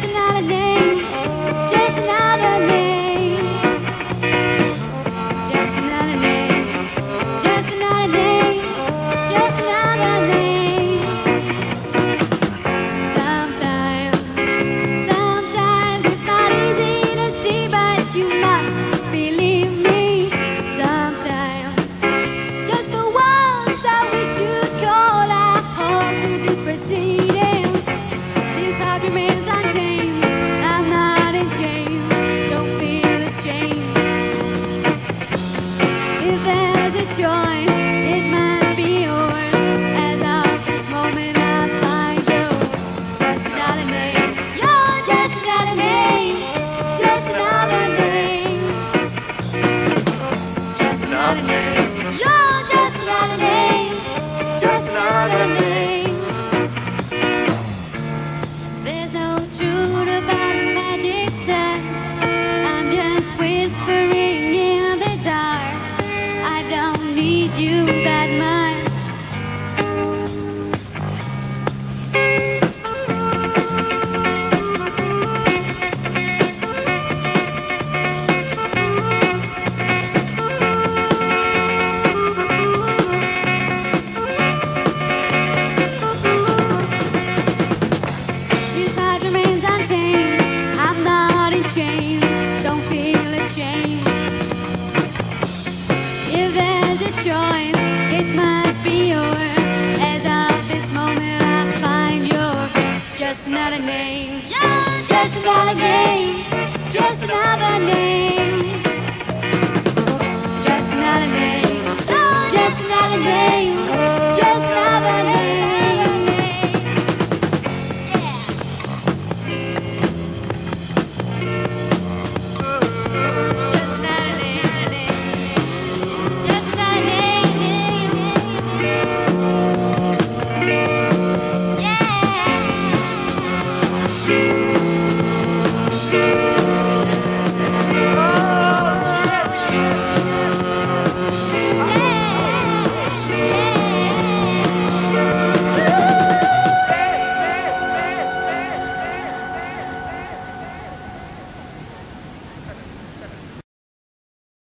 Krishna. Just name. You're just another name. Just another name. Just another name.